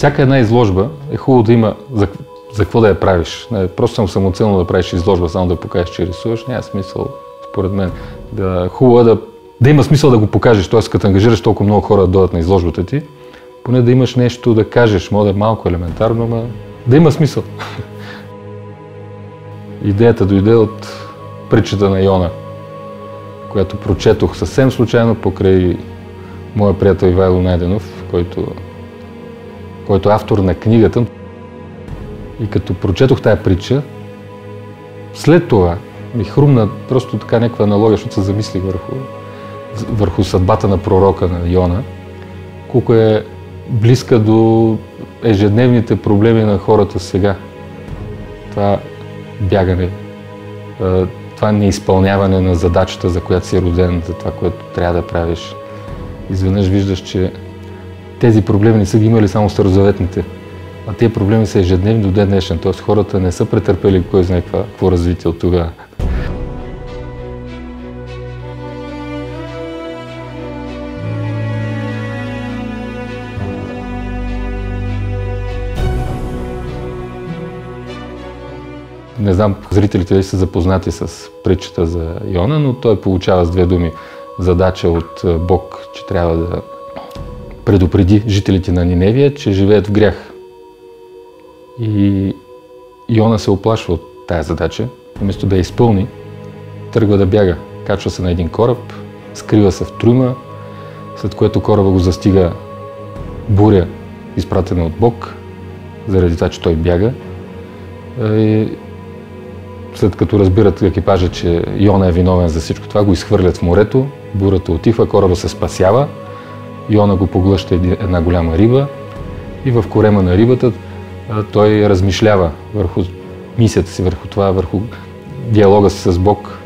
всяка една изложба е хубаво да има за, за какво да я правиш. Не, просто съм самоцелно да правиш изложба, само да покажеш, че рисуваш. Няма смисъл, според мен. Да, хубаво е да, да има смисъл да го покажеш, т.е. като ангажираш толкова много хора да дойдат на изложбата ти, поне да имаш нещо да кажеш, може да е малко елементарно, но да има смисъл. Идеята дойде от притчата на Йона, която прочетох съвсем случайно покрай моя приятел Ивайло Найденов, който, който е автор на книгата. И като прочетох тая притча, след това ми хрумна просто така някаква аналогия, защото се замислих върху, върху съдбата на пророка на Йона, колко е близка до ежедневните проблеми на хората сега. Това бягане, това неизпълняване на задачата, за която си роден, за това, което трябва да правиш. Изведнъж виждаш, че тези проблеми не са ги имали само старозаветните, а тези проблеми са ежедневни до ден днешен. Тоест хората не са претърпели кой знае какво, развитие от тогава. Не знам зрителите ли са запознати с притчата за Йона, но той получава с две думи задача от Бог, че трябва да предупреди жителите на Ниневия, че живеят в грях. И Йона се оплашва от тая задача. Вместо да я изпълни, тръгва да бяга. Качва се на един кораб, скрива се в трума, след което кораба го застига буря, изпратена от Бог, заради това, че той бяга. И след като разбират екипажа, че Йона е виновен за всичко това, го изхвърлят в морето, бурата отихва, кораба се спасява, Йона го поглъща една голяма риба и в корема на рибата той размишлява върху мисията си, върху това, върху диалога си с Бог.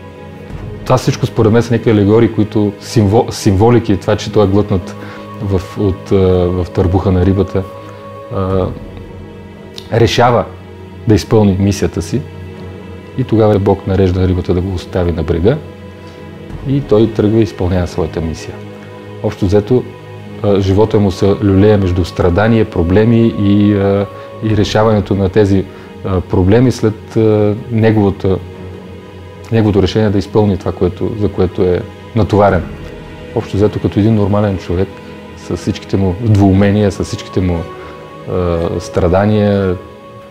Това всичко според мен са някакви алегории, които символ, символики, това, че той е глътнат в, от, в търбуха на рибата, решава да изпълни мисията си и тогава Бог нарежда рибата да го остави на брега и той тръгва и изпълнява своята мисия. Общо взето, живота му се люлея между страдания, проблеми и, и решаването на тези проблеми след неговото, неговото решение да изпълни това, което, за което е натоварен. Общо взето като един нормален човек, с всичките му двоумения, с всичките му страдания,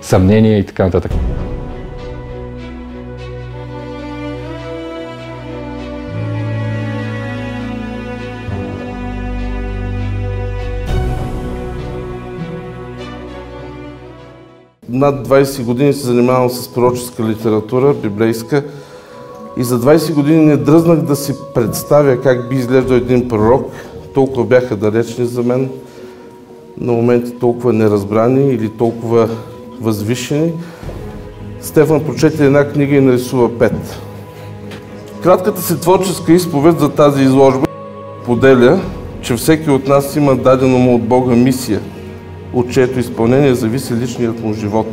съмнения и така нататък. Над 20 години се занимавам с пророческа литература, библейска. И за 20 години не дръзнах да си представя как би изглеждал един пророк. Толкова бяха далечни за мен, на моменти толкова неразбрани или толкова възвишени. Стефан прочете една книга и нарисува пет. Кратката си творческа изповед за тази изложба поделя, че всеки от нас има дадено му от Бога мисия – от чието изпълнение зависи личният му живот.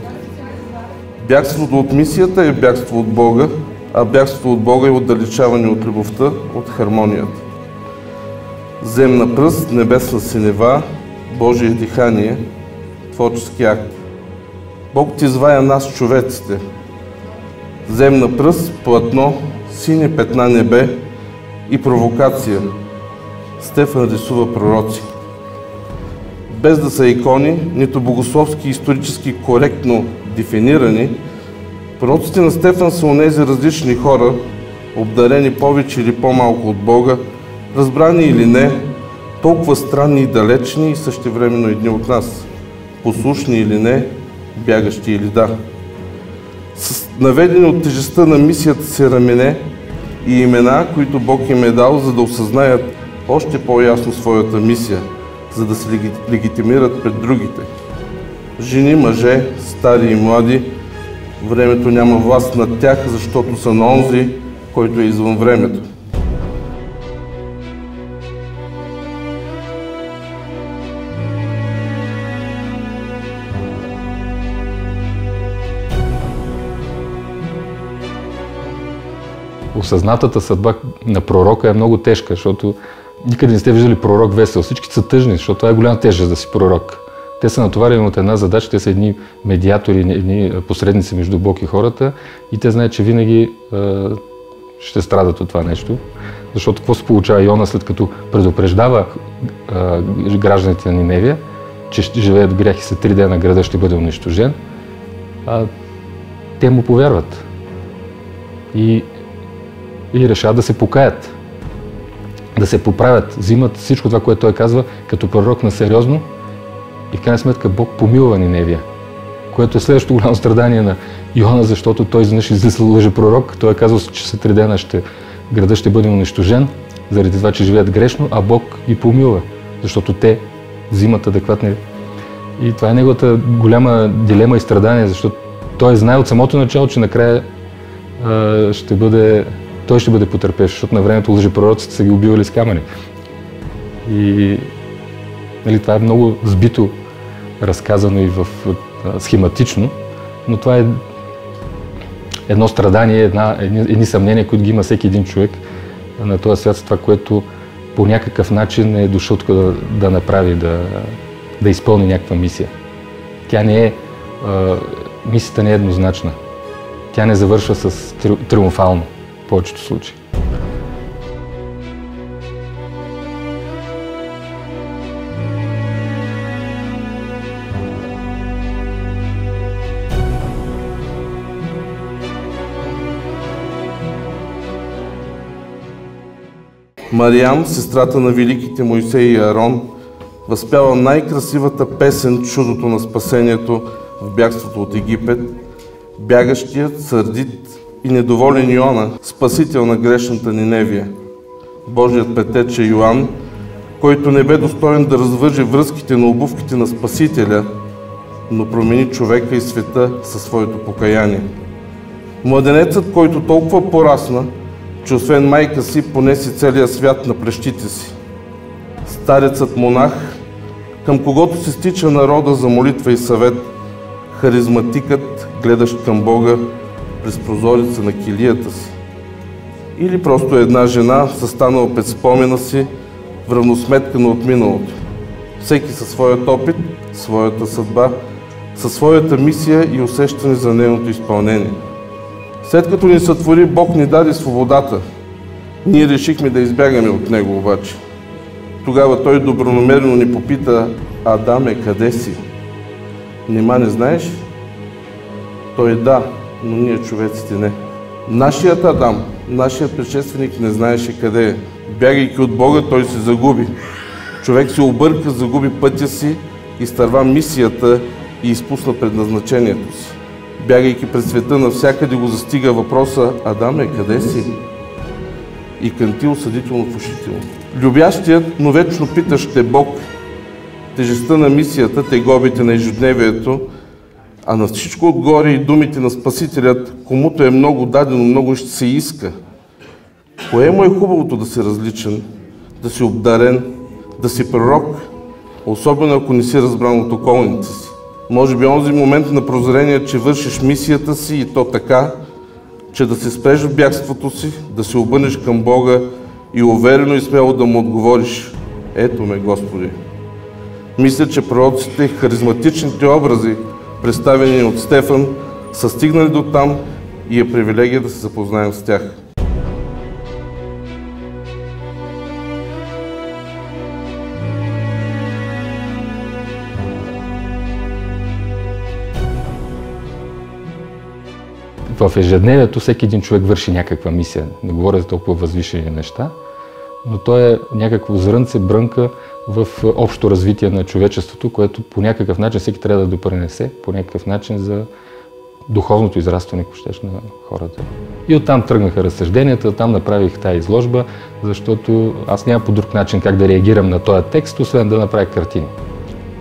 Бягството от мисията е бягство от Бога, а бягството от Бога е отдалечаване от любовта, от хармонията. Земна пръст, небесна синева, Божие дихание, творчески акт. Бог ти звая нас, човеците. Земна пръст, платно, сини петна небе и провокация. Стефан рисува пророци без да са икони, нито богословски и исторически коректно дефинирани, пророците на Стефан са онези различни хора, обдарени повече или по-малко от Бога, разбрани или не, толкова странни и далечни и същевременно едни от нас, послушни или не, бягащи или да. С наведени от тежестта на мисията си рамене и имена, които Бог им е дал, за да осъзнаят още по-ясно своята мисия – за да се легитимират пред другите. Жени, мъже, стари и млади, времето няма власт над тях, защото са на онзи, който е извън времето. Осъзнатата съдба на пророка е много тежка, защото Никъде не сте виждали пророк весел. Всички са тъжни, защото това е голяма тежест да си пророк. те са натоварени от една задача, те са едни медиатори, едни посредници между Бог и хората и те знаят, че винаги ще страдат от това нещо. Защото какво се получава Йона след като предупреждава а, гражданите на Ниневия, че ще живеят в грях и след три дена града ще бъде унищожен, а, те му повярват. И, и решават да се покаят, да се поправят, взимат всичко това, което той казва, като пророк на сериозно и в крайна сметка Бог помилва Ниневия, което е следващото голямо страдание на Йона, защото той изведнъж излиза лъже пророк, той е казал, че след три дена ще, града ще бъде унищожен, заради това, че живеят грешно, а Бог ги помилва, защото те взимат адекватни... И това е неговата голяма дилема и страдание, защото той знае от самото начало, че накрая а, ще бъде, той ще бъде потърпеш, защото на времето лъжи пророците са ги убивали с камъни. И нали, това е много сбито разказано и в, схематично, но това е едно страдание, една, едни, едни съмнения, които ги има всеки един човек на този свят, с това, което по някакъв начин е дошъл тук да, да направи, да, да изпълни някаква мисия. Тя не е, а, мисията не е еднозначна. Тя не завършва с три, триумфално повечето случаи. Мариам, сестрата на великите Моисей и Арон, възпява най-красивата песен Чудото на спасението в бягството от Египет, бягащият, сърдит и недоволен Йона, спасител на грешната Ниневия. Божият петече Йоанн, който не бе достоен да развърже връзките на обувките на Спасителя, но промени човека и света със своето покаяние. Младенецът, който толкова порасна, че освен майка си понеси целия свят на плещите си. Старецът монах, към когото се стича народа за молитва и съвет, харизматикът, гледащ към Бога през прозорица на килията си. Или просто една жена, състанала пред спомена си в равносметка на отминалото. Всеки със своят опит, своята съдба, със своята мисия и усещане за нейното изпълнение – след като ни сътвори, Бог ни даде свободата. Ние решихме да избягаме от Него обаче. Тогава Той добронамерено ни попита, Адаме, къде си? Нима не знаеш? Той да, но ние човеците не. Нашият Адам, нашият предшественик не знаеше къде е. Бягайки от Бога, той се загуби. Човек се обърка, загуби пътя си, изтърва мисията и изпусна предназначението си бягайки през света, навсякъде го застига въпроса Адаме, къде си? И канти осъдително в ушите му. Любящият, но вечно питащ е Бог, тежестта на мисията, тегобите на ежедневието, а на всичко отгоре и думите на Спасителят, комуто е много дадено, много ще се иска. Кое му е хубавото да си различен, да си обдарен, да си пророк, особено ако не си разбран от околните си? Може би онзи момент на прозрение, че вършиш мисията си и то така, че да се спреш в бягството си, да се обърнеш към Бога и уверено и смело да му отговориш Ето ме, Господи. Мисля, че пророците харизматичните образи, представени от Стефан, са стигнали до там и е привилегия да се запознаем с тях. в ежедневието всеки един човек върши някаква мисия. Не говоря за толкова възвишени неща, но то е някакво зрънце, брънка в общо развитие на човечеството, което по някакъв начин всеки трябва да допренесе, по някакъв начин за духовното израстване, ако щеш, на хората. И оттам тръгнаха разсъжденията, оттам направих тази изложба, защото аз няма по друг начин как да реагирам на този текст, освен да направя картини.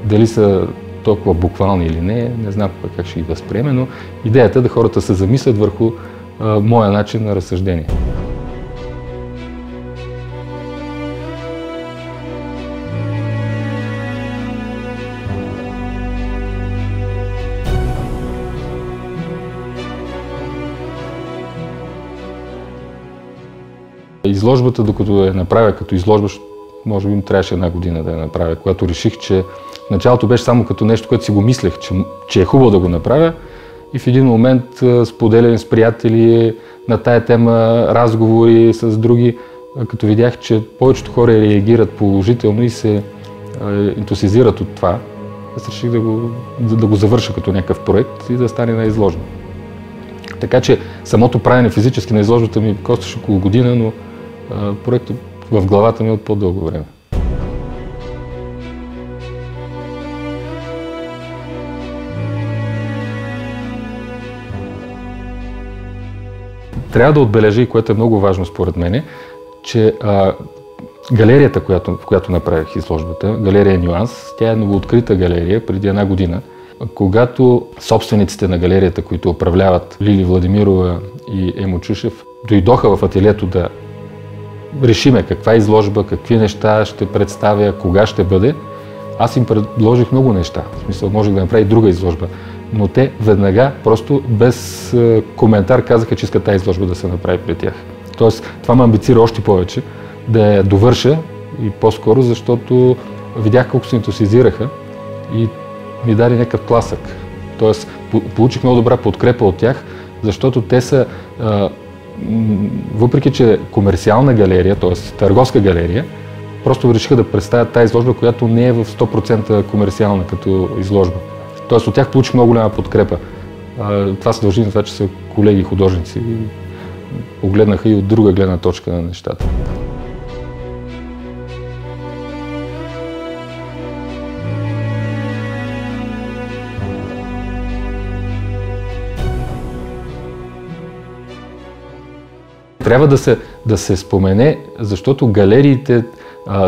Дали са толкова буквални или не, не знам как ще ги възприеме, но идеята е да хората се замислят върху а, моя начин на разсъждение. Изложбата, докато я направя като изложба, може би им трябваше една година да я направя, когато реших, че началото беше само като нещо, което си го мислех, че, че е хубаво да го направя. И в един момент споделяне с приятели на тая тема, разговори с други, като видях, че повечето хора реагират положително и се ентусизират от това, аз реших да го, да го завърша като някакъв проект и да стане на изложба. Така че самото правене физически на изложбата ми костваше около година, но проектът в главата ми е от по-дълго време. Трябва да отбележа и което е много важно според мен, че а, галерията, която, в която направих изложбата, галерия Нюанс, тя е новооткрита галерия преди една година. Когато собствениците на галерията, които управляват Лили Владимирова и Емо Чушев, дойдоха в ателието да решиме каква изложба, какви неща ще представя, кога ще бъде, аз им предложих много неща. В смисъл, можех да направя и друга изложба. Но те веднага, просто без е, коментар, казаха, че искат тази изложба да се направи при тях. Тоест, това ме амбицира още повече да я довърша и по-скоро, защото видях колко се ентусизираха и ми даде някакъв тласък. Тоест, получих много добра подкрепа от тях, защото те са въпреки че комерциална галерия, т.е. търговска галерия, просто решиха да представят тази изложба, която не е в 100% комерциална като изложба. Тоест от тях получих много голяма подкрепа. Това се дължи на това, че са колеги художници погледнаха и от друга гледна точка на нещата. Трябва да се, да се спомене, защото галериите,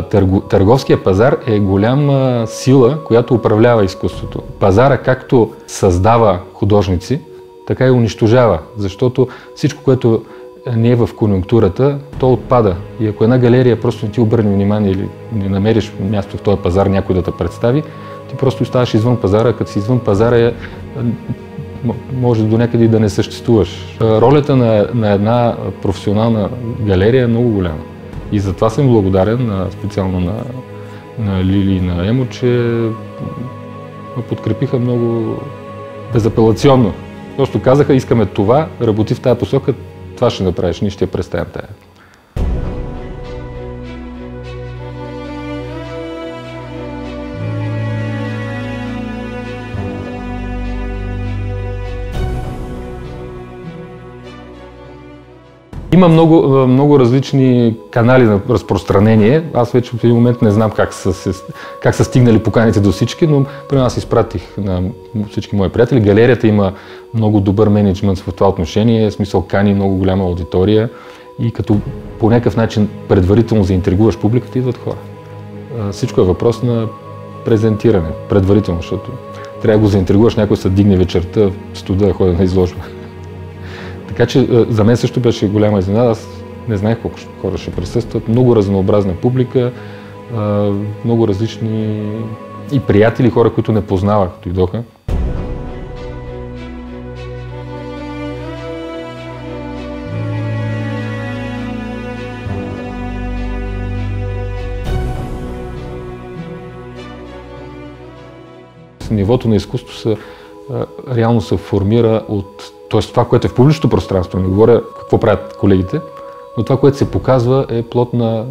търго, търговския пазар е голяма сила, която управлява изкуството. Пазара както създава художници, така и унищожава, защото всичко, което не е в конюнктурата, то отпада. И ако една галерия просто не ти обърне внимание или не намериш място в този пазар някой да те представи, ти просто оставаш извън пазара. Като си извън пазара, е, може до някъде и да не съществуваш. Ролята на, на една професионална галерия е много голяма. И затова съм благодарен на, специално на, на Лили и на Емо, че ме подкрепиха много безапелационно. Просто казаха, искаме това, работи в тази посока, това ще направиш, ние ще я представим тая. Има много, много различни канали на разпространение. Аз вече в един момент не знам как са, как са стигнали поканите до всички, но при нас изпратих на всички мои приятели. Галерията има много добър менеджмент в това отношение, в смисъл кани много голяма аудитория и като по някакъв начин предварително заинтригуваш публиката, идват хора. Всичко е въпрос на презентиране, предварително, защото трябва да го заинтригуваш, някой се дигне вечерта студа да ходи на изложба. Така че е, за мен също беше голяма изненада. Аз не знаех колко хора ще присъстват. Много разнообразна публика, много различни и приятели, хора, които не познавах, дойдоха. Нивото на изкуство са, реално се формира от Тоест това, което е в публичното пространство, не говоря какво правят колегите, но това, което се показва е плод на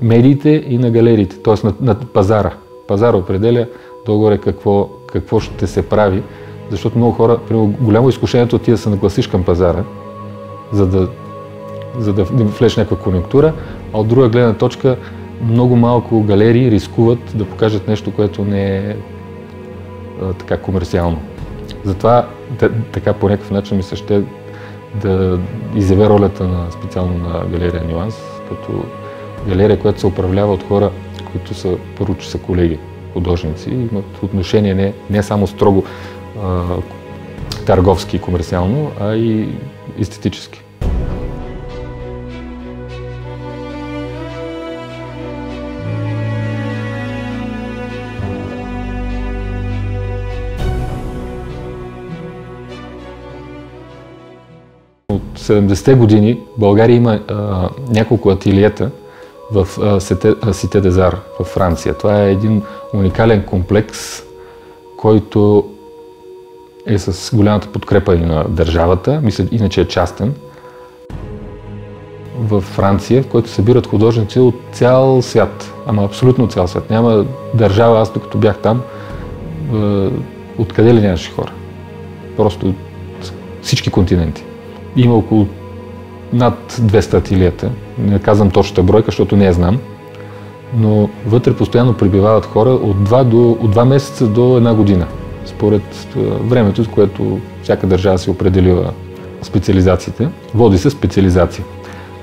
медиите и на галериите, т.е. На, на пазара. Пазара определя долу-горе какво, какво ще се прави, защото много хора, примерно, голямо изкушението ти да се нагласиш към пазара, за да, за да влезеш някаква конъюнктура, а от друга гледна точка много малко галерии рискуват да покажат нещо, което не е така комерциално. Затова така по някакъв начин ми се ще да изявя ролята на специално на галерия Нюанс, като галерия, която се управлява от хора, които са, първо, че са колеги, художници, имат отношение не, не само строго а, търговски и комерциално, а и естетически. 70-те години България има а, няколко ателиета, в Сите Дезар в Франция. Това е един уникален комплекс, който е с голямата подкрепа и на държавата, мисля, иначе е частен, в Франция, в който събират художници от цял свят. Ама абсолютно цял свят. Няма държава, аз докато бях там, откъде ли нямаше хора. Просто всички континенти. Има около над 200 ателиета. Не казвам точната бройка, защото не я знам. Но вътре постоянно прибивават хора от 2, до, от 2 месеца до една година. Според времето, с което всяка държава си определила специализациите. Води се специализация.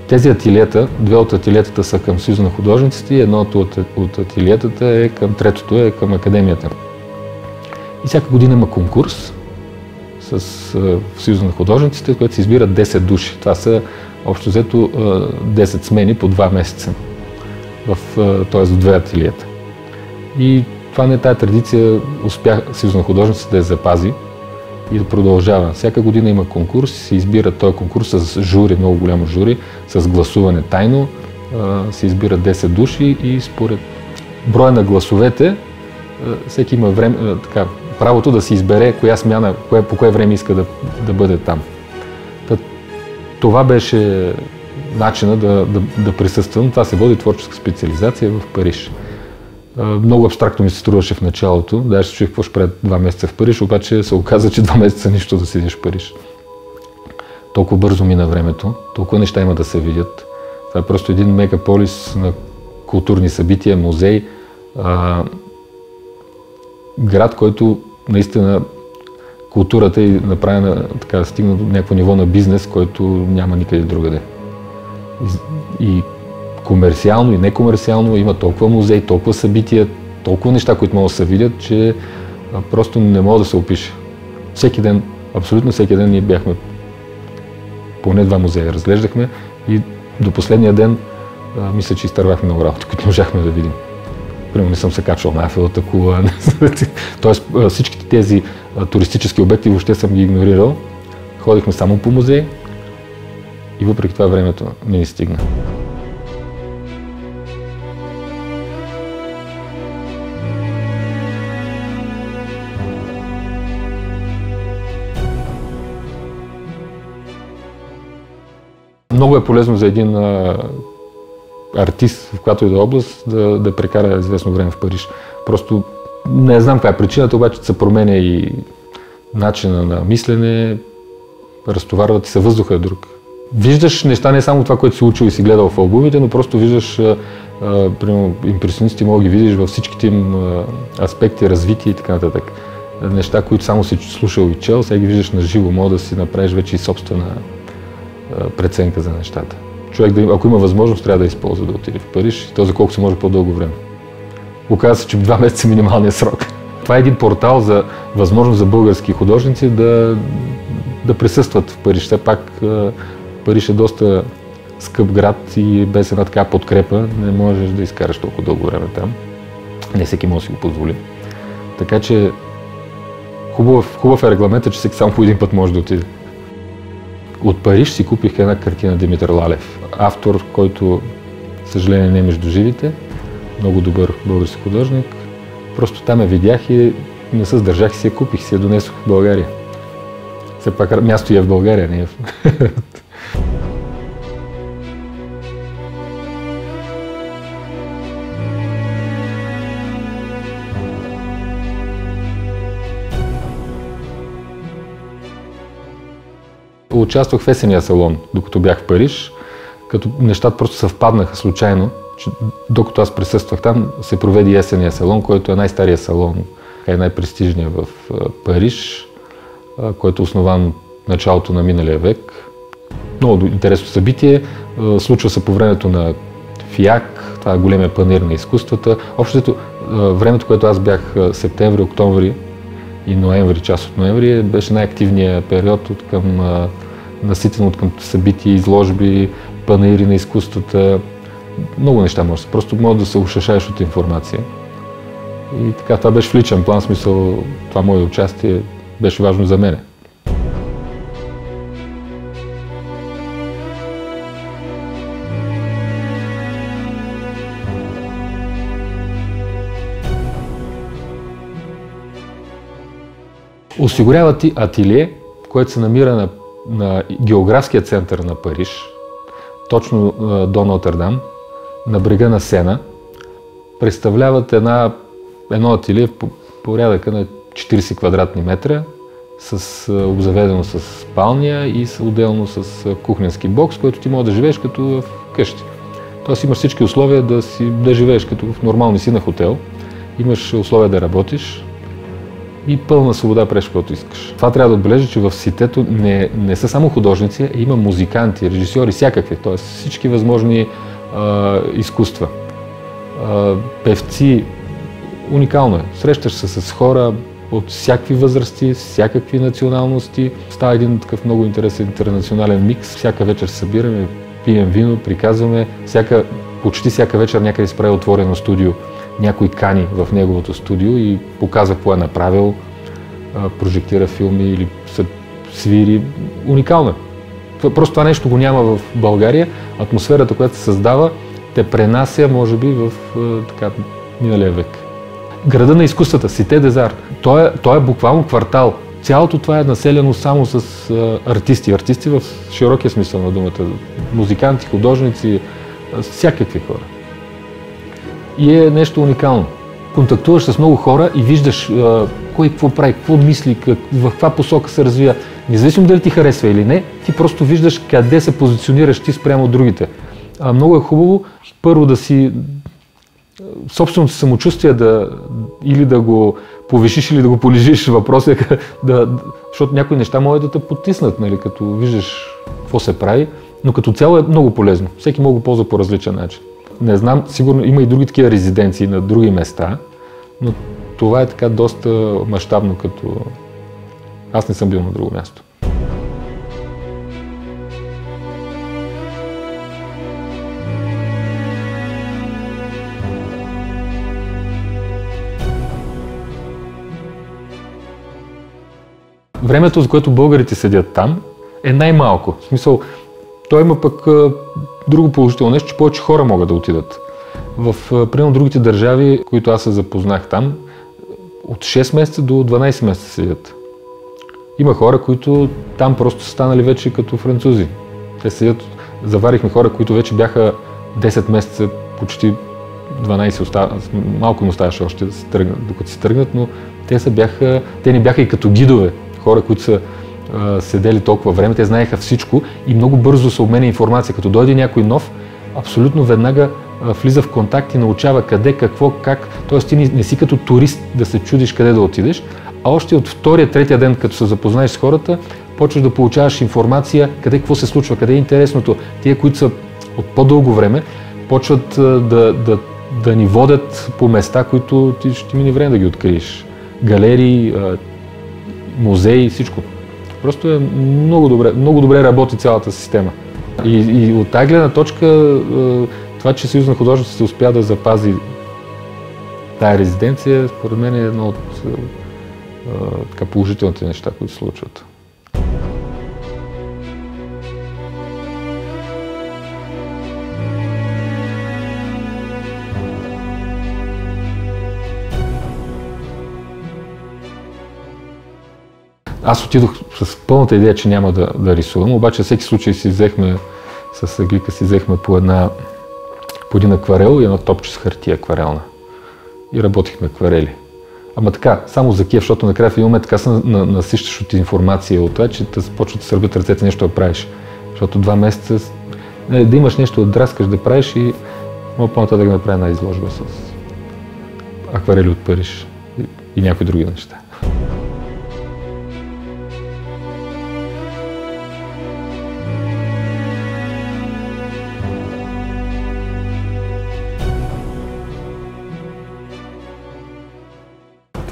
Тези ателиета, две от ателиетата са към Съюза на художниците и едното от, от ателиетата е към третото е към Академията. И всяка година има конкурс с Съюза на художниците, в който се избират 10 души. Това са общо взето 10 смени по 2 месеца, в, т.е. в две ателиета. И това не е тая традиция, успях Съюза на художниците да я запази и да продължава. Всяка година има конкурс, се избира този конкурс с жури, много голямо жури, с гласуване тайно, се избират 10 души и според броя на гласовете всеки има време, така, правото да си избере коя смяна, кое, по кое време иска да, да бъде там. Та, това беше начина да, да, да присъствам. Това се води творческа специализация в Париж. Много абстрактно ми се струваше в началото. Даже се чуих какво ще два месеца в Париж, обаче се оказа, че два месеца нищо да седиш в Париж. Толкова бързо мина времето, толкова неща има да се видят. Това е просто един мегаполис на културни събития, музей. Град, който наистина културата е направена, така стигна до някакво ниво на бизнес, който няма никъде другаде. И, комерциално и некомерциално има толкова музей, толкова събития, толкова неща, които могат да се видят, че просто не мога да се опише. Всеки ден, абсолютно всеки ден ние бяхме поне два музея разглеждахме и до последния ден мисля, че изтървахме много работа, които можахме да видим. Примерно не съм се качвал на Афелата кула. Тоест всичките тези туристически обекти въобще съм ги игнорирал. Ходихме само по музей и въпреки това времето не ни стигна. Много е полезно за един артист, в която и да е област, да, да прекара известно време в Париж. Просто не знам каква е причината, обаче се променя и начина на мислене, разтоварва ти се въздуха е друг. Виждаш неща, не само това, което си учил и си гледал в албумите, но просто виждаш, а, а, примерно, импресионисти мога ги видиш във всичките им а, аспекти, развитие и така нататък. Неща, които само си слушал и чел, сега ги виждаш на живо, мога да си направиш вече и собствена преценка за нещата. Човек, да, ако има възможност, трябва да използва да отиде в Париж и то за колко се може по-дълго време. Оказва се, че два месеца е минималния срок. Това е един портал за възможност за български художници да, да присъстват в Париж. Все пак Париж е доста скъп град и без една така подкрепа не можеш да изкараш толкова дълго време там. Не всеки може да си го позволи. Така че хубав, хубав е регламента, че всеки само по един път може да отиде. От Париж си купих една картина Димитър Лалев. Автор, който, съжаление, не е между живите. Много добър български художник. Просто там я видях и не се сдържах и си я купих, си я донесох в България. Все пак място е в България, не е в... Участвах в есения салон, докато бях в Париж, като нещата просто съвпаднаха случайно, че докато аз присъствах там, се проведи есения салон, който е най-стария салон, е най-престижният в Париж, който е основан началото на миналия век. Много интересно събитие. Случва се по времето на ФИАК, това е големия панир на изкуствата. Общото времето, което аз бях септември, октомври и ноември, част от ноември, беше най-активният период от към наситен от към събития, изложби, панаири на изкуствата. Много неща може. Просто може да се ушашаеш от информация. И така, това беше в личен план, смисъл, това мое участие беше важно за мене. Осигурява ти ателие, което се намира на, на географския център на Париж, точно до Нотърдам, на брега на Сена. Представляват една, едно ателие в порядъка на 40 квадратни метра, с, обзаведено с спалня и отделно с кухненски бокс, който ти може да живееш като в къщи. Тоест имаш всички условия да, си, да живееш като в нормални си на хотел. Имаш условия да работиш и пълна свобода преш каквото искаш. Това трябва да отбележа, че в ситето не, не са само художници, а има музиканти, режисьори, всякакви, т.е. всички възможни а, изкуства. А, певци, уникално е. Срещаш се с хора от всякакви възрасти, всякакви националности. Става един такъв много интересен интернационален микс. Всяка вечер събираме, пием вино, приказваме. Всяка, почти всяка вечер някъде се прави отворено студио. Някой кани в неговото студио и показва какво е направил, прожектира филми или свири. Уникално. Просто това нещо го няма в България. Атмосферата, която се създава, те пренася, може би, в така, миналия век. Града на изкуствата, Сите Дезар, той е, той е буквално квартал. Цялото това е населено само с артисти. Артисти в широкия смисъл на думата. Музиканти, художници, всякакви хора. И е нещо уникално. Контактуваш с много хора и виждаш кой какво прави, какво мисли, как, в каква посока се развива. Независимо дали ти харесва или не, ти просто виждаш къде се позиционираш ти спрямо другите. А, много е хубаво първо да си собственото самочувствие да, или да го повишиш или да го понижиш. Въпросът е да, защото някои неща могат да те потиснат, нали, като виждаш какво се прави, но като цяло е много полезно. Всеки може да ползва по различен начин. Не знам, сигурно има и други такива резиденции на други места, но това е така доста мащабно, като аз не съм бил на друго място. времето, за което българите седят там, е най-малко. В смисъл, той има пък друго положително нещо, че повече хора могат да отидат. В, примерно, другите държави, които аз се запознах там, от 6 месеца до 12 месеца седят. Има хора, които там просто са станали вече като французи. Те седят, заварихме хора, които вече бяха 10 месеца, почти 12 остава, малко им оставаше още да се тръгнат, докато се тръгнат, но те, са бяха, те не бяха и като гидове хора, които са седели толкова време, те знаеха всичко и много бързо се обменя информация. Като дойде някой нов, абсолютно веднага влиза в контакт и научава къде, какво, как. Тоест ти не, си като турист да се чудиш къде да отидеш, а още от втория, третия ден, като се запознаеш с хората, почваш да получаваш информация къде какво се случва, къде е интересното. Тия, които са от по-дълго време, почват да, да, да ни водят по места, които ти ще мине време да ги откриеш. Галерии, музеи всичко. Просто е много добре, много добре работи цялата система. И, и от тази гледна точка, е, това, че Съюз на художниците успя да запази тая резиденция, според мен е едно от е, е, така, положителните неща, които се случват. Аз отидох с пълната идея, че няма да, да рисувам, обаче всеки случай си взехме, с Аглика си взехме по, една, по един акварел и едно топче с хартия акварелна. И работихме акварели. Ама така, само за Киев, защото накрая в един момент така се насищаш от информация от това, че да почват да сърбят ръцете нещо да правиш. Защото два месеца нали, да имаш нещо да драскаш да правиш и мога по-нататък да направя една изложба с акварели от Париж и, и някои други неща.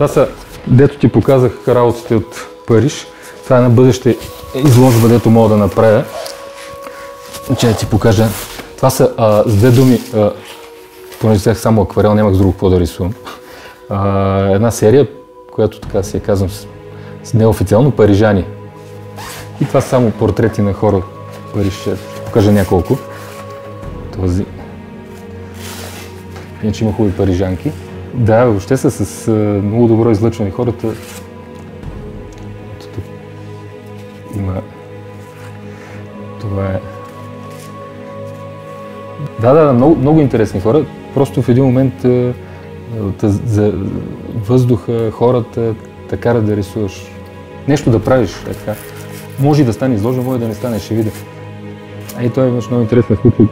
Това са, дето ти показах работите от Париж. Това е на бъдеще изложба, дето мога да направя. Че да ти покажа. Това са а, с две думи, а, понеже взех само акварел, нямах с друго какво да рисувам. А, една серия, която така си я казвам с, с неофициално парижани. И това са само портрети на хора от Париж. Ще покажа няколко. Този. Иначе има хубави парижанки. Да, въобще са с много добро излъчване. Хората Има... Това е... Да, да, много, много интересни хора. Просто в един момент е, е, за въздуха, хората карат да рисуваш. Нещо да правиш. Е така. Може да стане изложено, може да не стане, ще видя. А и той имаш много интересен случай.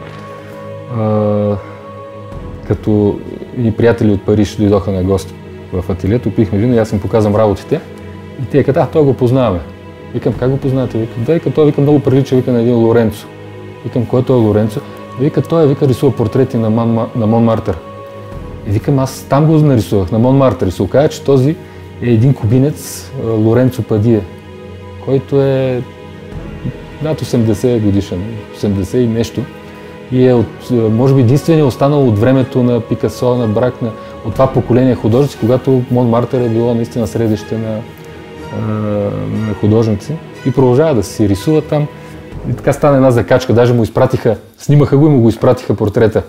Като и приятели от Париж дойдоха на гости в ателието, пихме вино и аз им показвам работите. И те казват, а, той го познаваме. Викам, как го познавате? Викам, да, вика, той вика, много прилича вика, на един Лоренцо. Викам, кой е той Лоренцо? Вика, той вика, рисува портрети на, Мон, на Мон Мартер. И викам, аз там го нарисувах, на Мон Мартер. И се оказа, че този е един кубинец, Лоренцо Падие, който е над 80 годишен, 80 и нещо. И е от, може би единственият останал от времето на Пикасо, на Брак, на, от това поколение художници, когато Мон Мартер е било наистина средище на, на художници. И продължава да си рисува там. И така стана една закачка, даже му изпратиха, снимаха го и му го изпратиха портрета.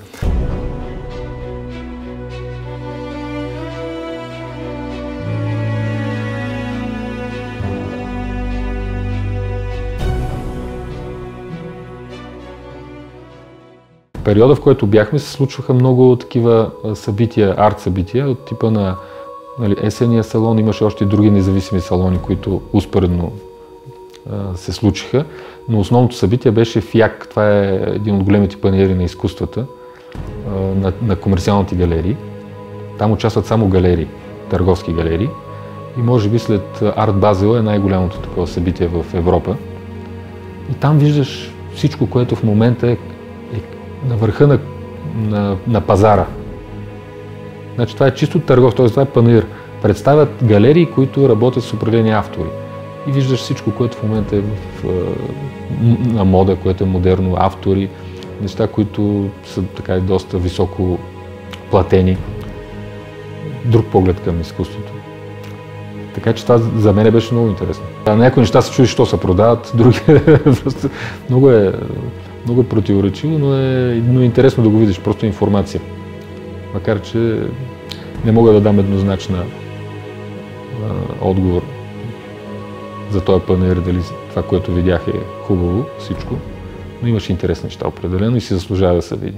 Периода, в който бяхме, се случваха много такива събития, арт събития, от типа на нали, есения салон, имаше още и други независими салони, които успоредно се случиха. Но основното събитие беше ФИАК. Това е един от големите паниери на изкуствата, на, на комерциалните галерии. Там участват само галерии, търговски галерии. И може би след Арт Базел е най-голямото такова събитие в Европа. И там виждаш всичко, което в момента е на върха на, на, на пазара. Значи това е чисто търгов, т.е. това е панир. Представят галерии, които работят с определени автори. И виждаш всичко, което в момента е в, на мода, което е модерно, автори, неща, които са така и доста високо платени. Друг поглед към изкуството. Така че това за мен беше много интересно. А някои неща се чуди, що се продават, други просто много е много е противоречиво, но е, но е интересно да го видиш, просто информация. Макар, че не мога да дам еднозначна а, отговор за този панер, дали това, което видях е хубаво, всичко. Но имаше интересни неща определено и си заслужава да се види.